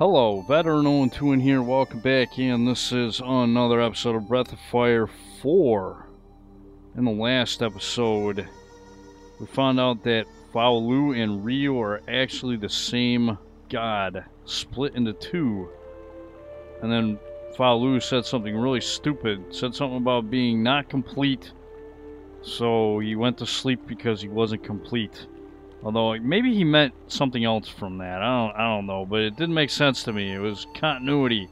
Hello, Veteran 02 in here. Welcome back in. This is another episode of Breath of Fire 4. In the last episode, we found out that Fou-Lu and Ryu are actually the same god, split into two. And then Fou-Lu said something really stupid, said something about being not complete. So he went to sleep because he wasn't complete. Although maybe he meant something else from that. I don't I don't know, but it didn't make sense to me. It was continuity.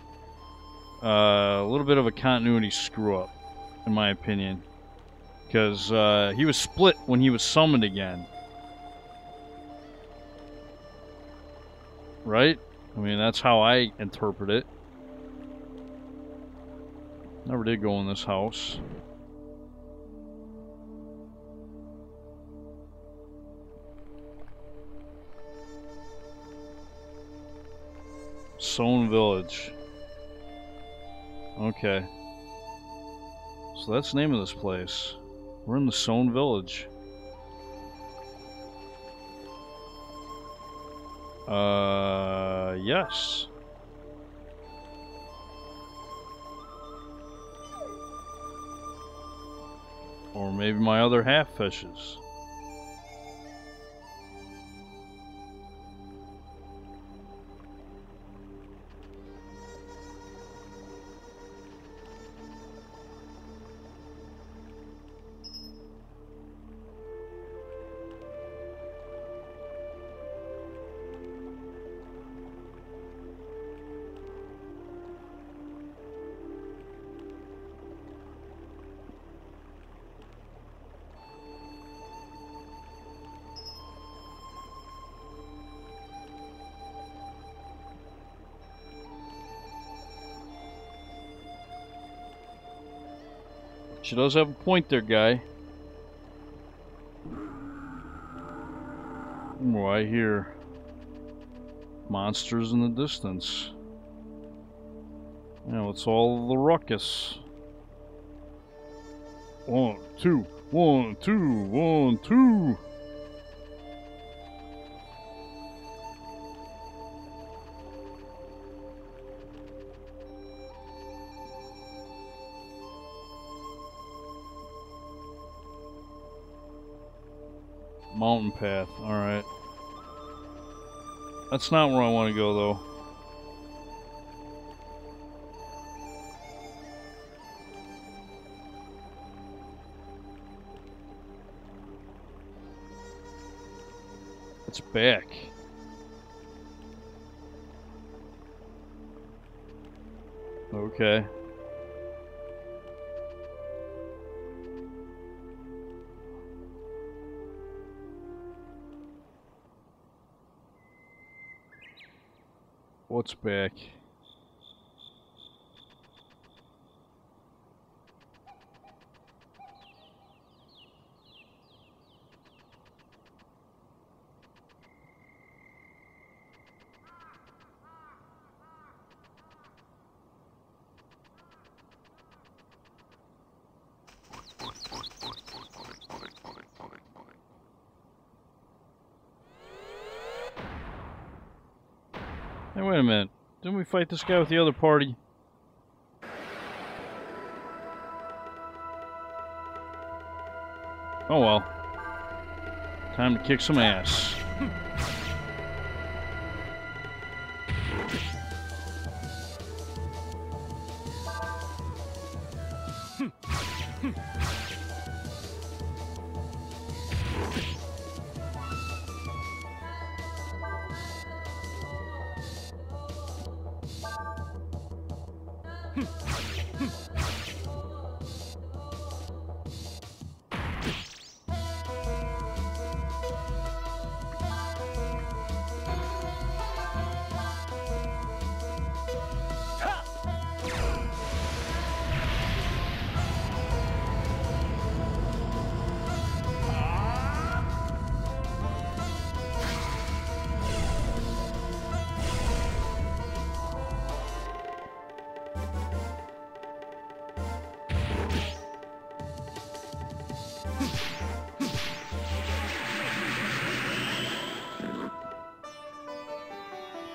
Uh, a little bit of a continuity screw up, in my opinion. Because uh, he was split when he was summoned again. Right? I mean, that's how I interpret it. Never did go in this house. Sown Village. Okay. So that's the name of this place. We're in the Sown Village. Uh, yes. Or maybe my other half fishes. She does have a point there, guy. Oh, I hear monsters in the distance. Know, it's all the ruckus. One, two, one, two, one, two. Mountain path, alright. That's not where I want to go, though. It's back. Okay. What's back? Hey, wait a minute. Didn't we fight this guy with the other party? Oh well. Time to kick some ass.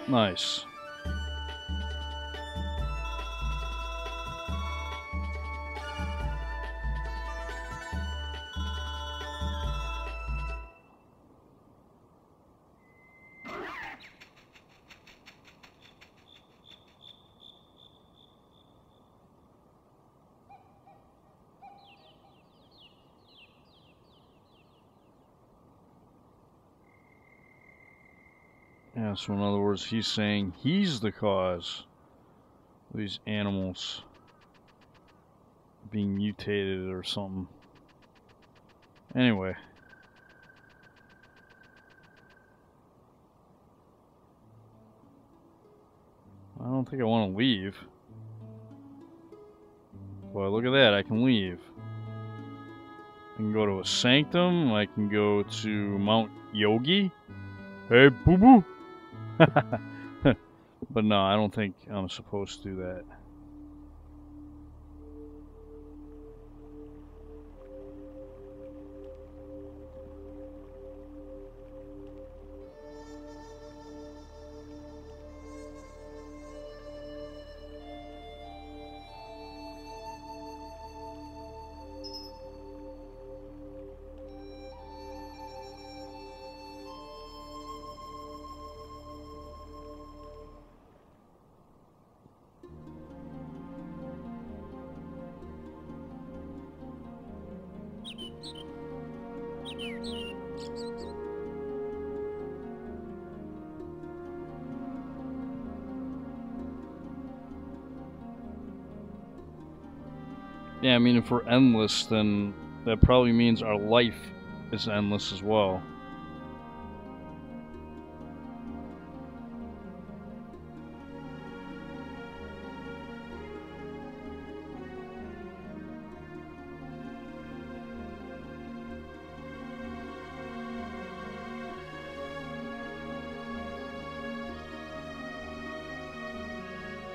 Nice. So in other words, he's saying he's the cause of these animals being mutated or something. Anyway. I don't think I want to leave. Well, look at that, I can leave. I can go to a sanctum, I can go to Mount Yogi. Hey, boo boo! but no, I don't think I'm supposed to do that. Yeah, I mean, if we're endless, then that probably means our life is endless as well.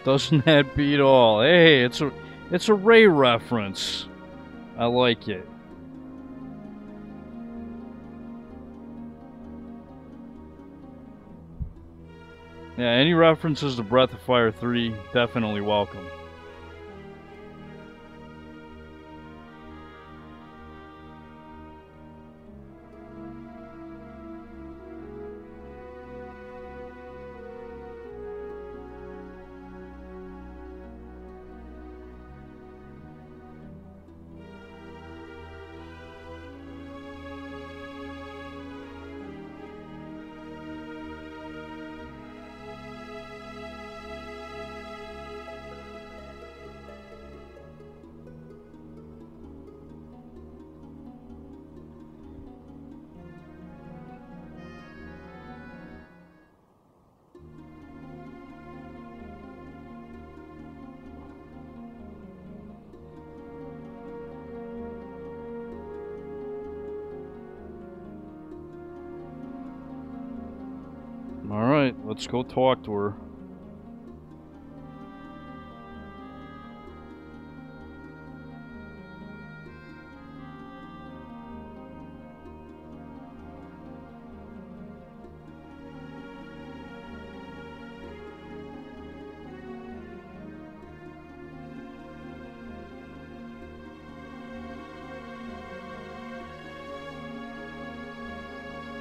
Doesn't that beat all? Hey, it's a it's a Rei reference. I like it. Yeah, any references to Breath of Fire 3, definitely welcome. Let's go talk to her.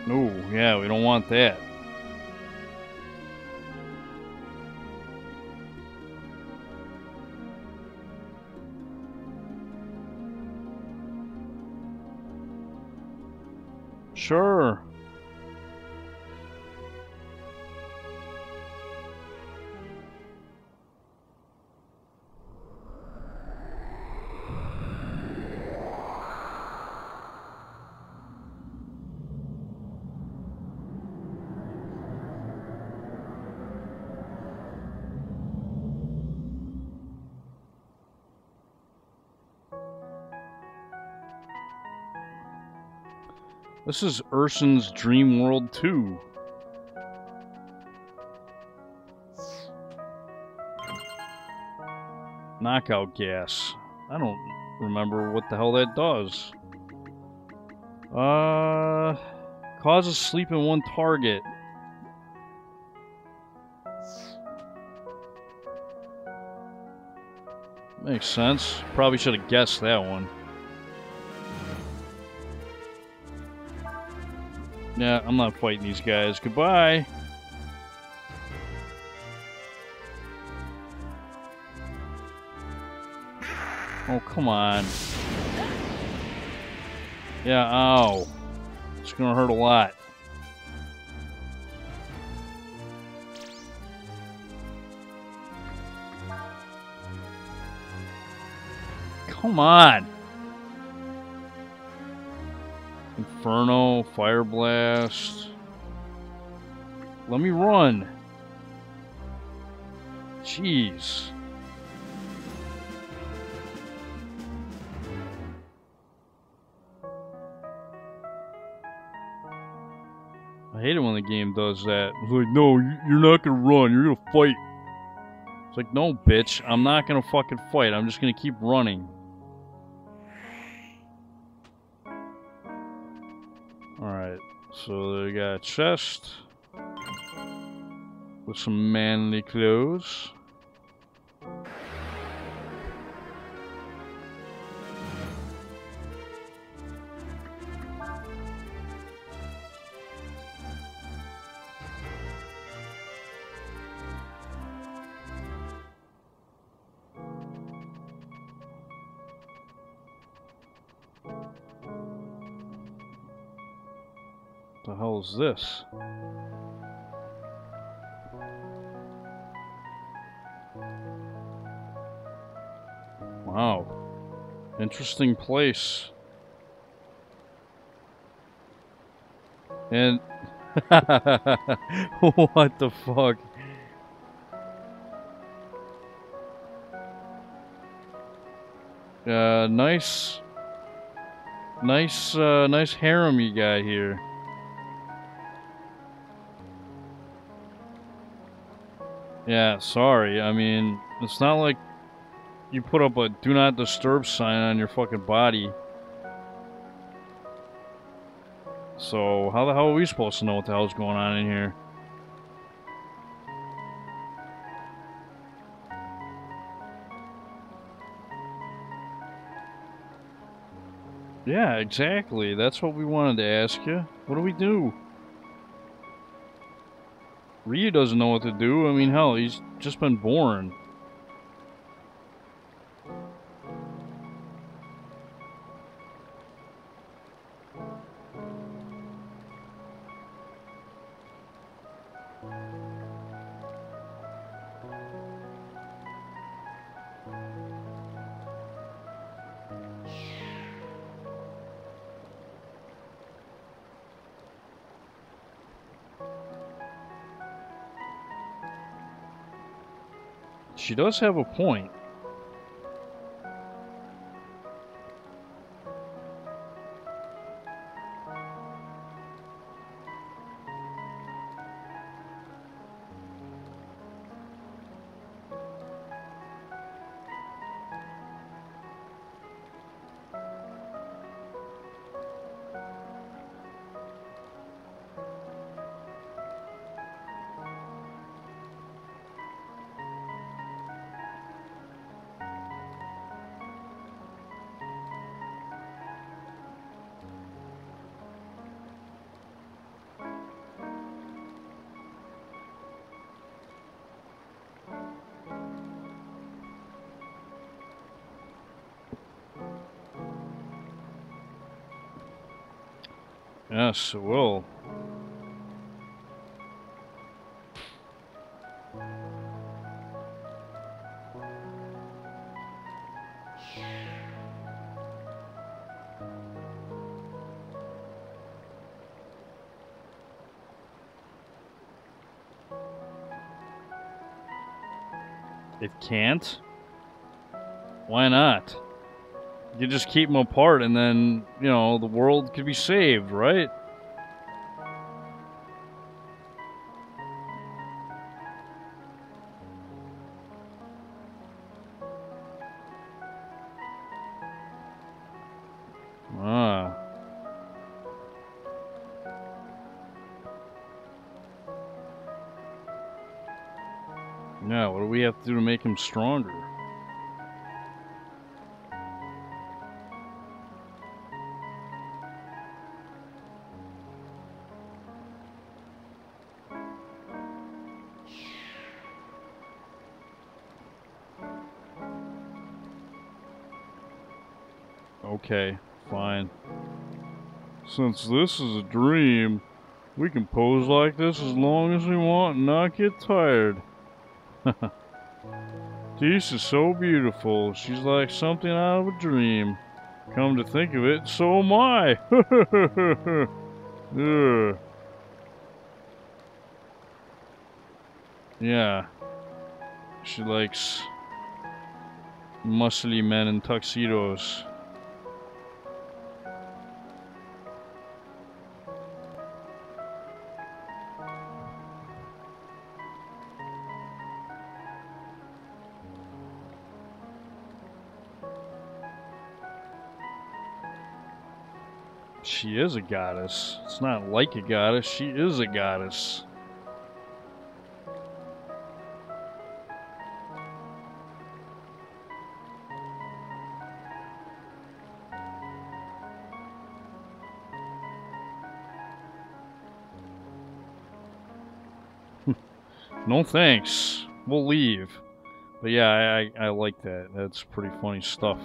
No, yeah, we don't want that. This is Urson's Dream World 2. Knockout gas. I don't remember what the hell that does. Uh, causes sleep in one target. Makes sense. Probably should have guessed that one. No, I'm not fighting these guys. Goodbye. Oh, come on. Yeah, ow. It's gonna hurt a lot. Come on. Inferno, Fire Blast. Let me run. Jeez. I hate it when the game does that. It's like, no, you're not gonna run. You're gonna fight. It's like, no, bitch. I'm not gonna fucking fight. I'm just gonna keep running. So they got a chest. With some manly clothes. The hell is this? Wow. Interesting place. And... what the fuck? Uh, nice... Nice, uh, nice harem you got here. Yeah, sorry. I mean, it's not like you put up a do not disturb sign on your fucking body. So, how the hell are we supposed to know what the hell's going on in here? Yeah, exactly. That's what we wanted to ask you. What do we do? Ryu doesn't know what to do. I mean, hell, he's just been born. She does have a point. Yes, it will. It can't? Why not? You just keep them apart and then, you know, the world could be saved, right? Ah. Yeah, what do we have to do to make him stronger? Okay, fine. Since this is a dream, we can pose like this as long as we want and not get tired. This is so beautiful. She's like something out of a dream. Come to think of it, so am I. Yeah. She likes muscly men in tuxedos. She is a goddess. It's not like a goddess, she is a goddess. no thanks. We'll leave. But yeah, I, I, I like that. That's pretty funny stuff.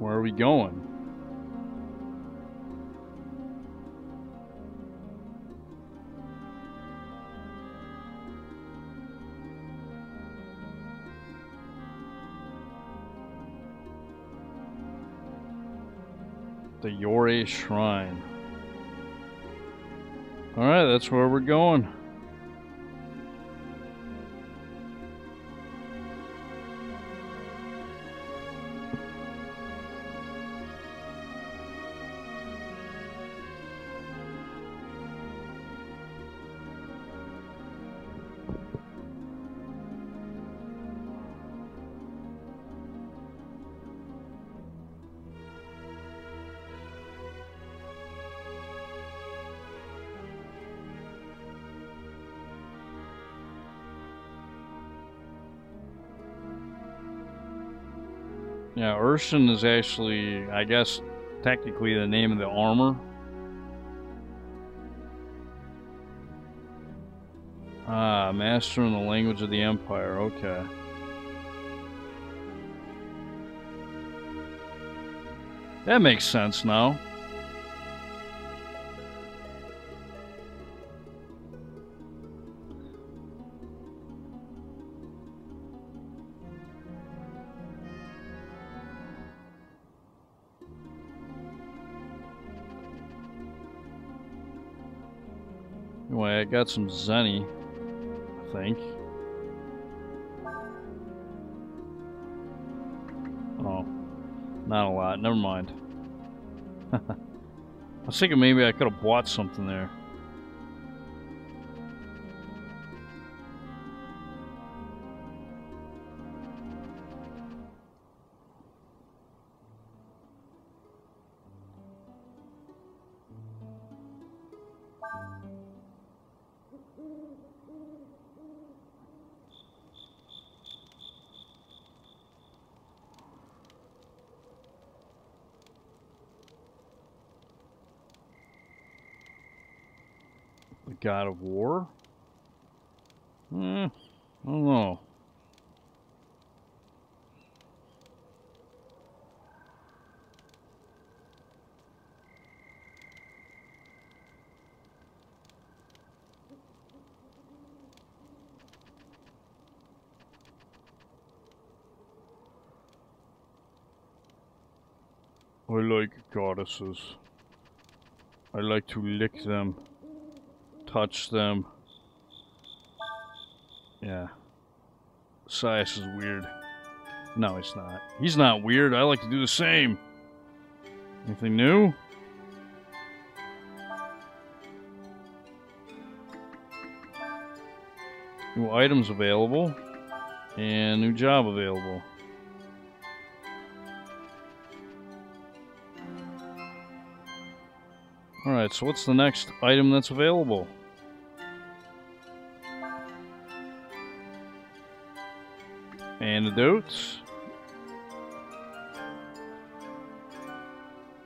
Where are we going? The Yore Shrine. Alright, that's where we're going. Yeah, Ershin is actually, I guess, technically the name of the armor. Ah, master in the language of the Empire, okay. That makes sense now. Got some Zenny, I think. Oh, not a lot. Never mind. I was thinking maybe I could have bought something there. God of War? Eh, I don't know. I like goddesses. I like to lick them. Touch them. Yeah. Scias is weird. No, he's not. He's not weird. I like to do the same. Anything new? New items available. And new job available. Alright, so what's the next item that's available? Antidotes.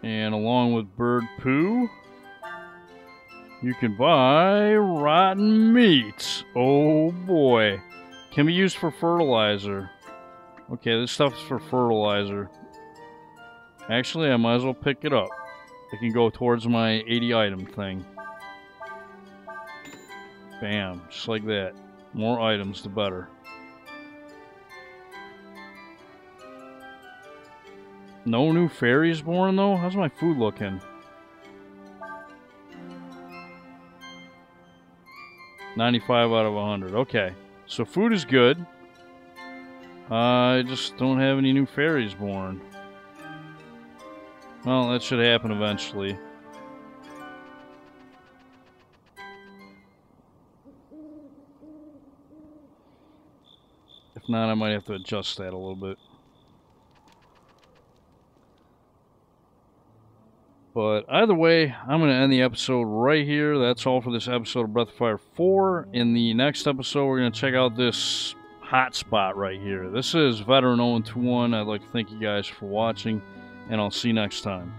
And along with bird poo, you can buy rotten meat. Oh boy. Can be used for fertilizer. Okay, this stuff's for fertilizer. Actually, I might as well pick it up. It can go towards my 80 item thing. Bam, just like that. More items, the better. No new fairies born though? How's my food looking? Ninety-five out of hundred. Okay, so food is good. I just don't have any new fairies born. Well, that should happen eventually. If not, I might have to adjust that a little bit. But either way, I'm going to end the episode right here. That's all for this episode of Breath of Fire 4. In the next episode, we're going to check out this hot spot right here. This is Veteran 021. I'd like to thank you guys for watching, and I'll see you next time.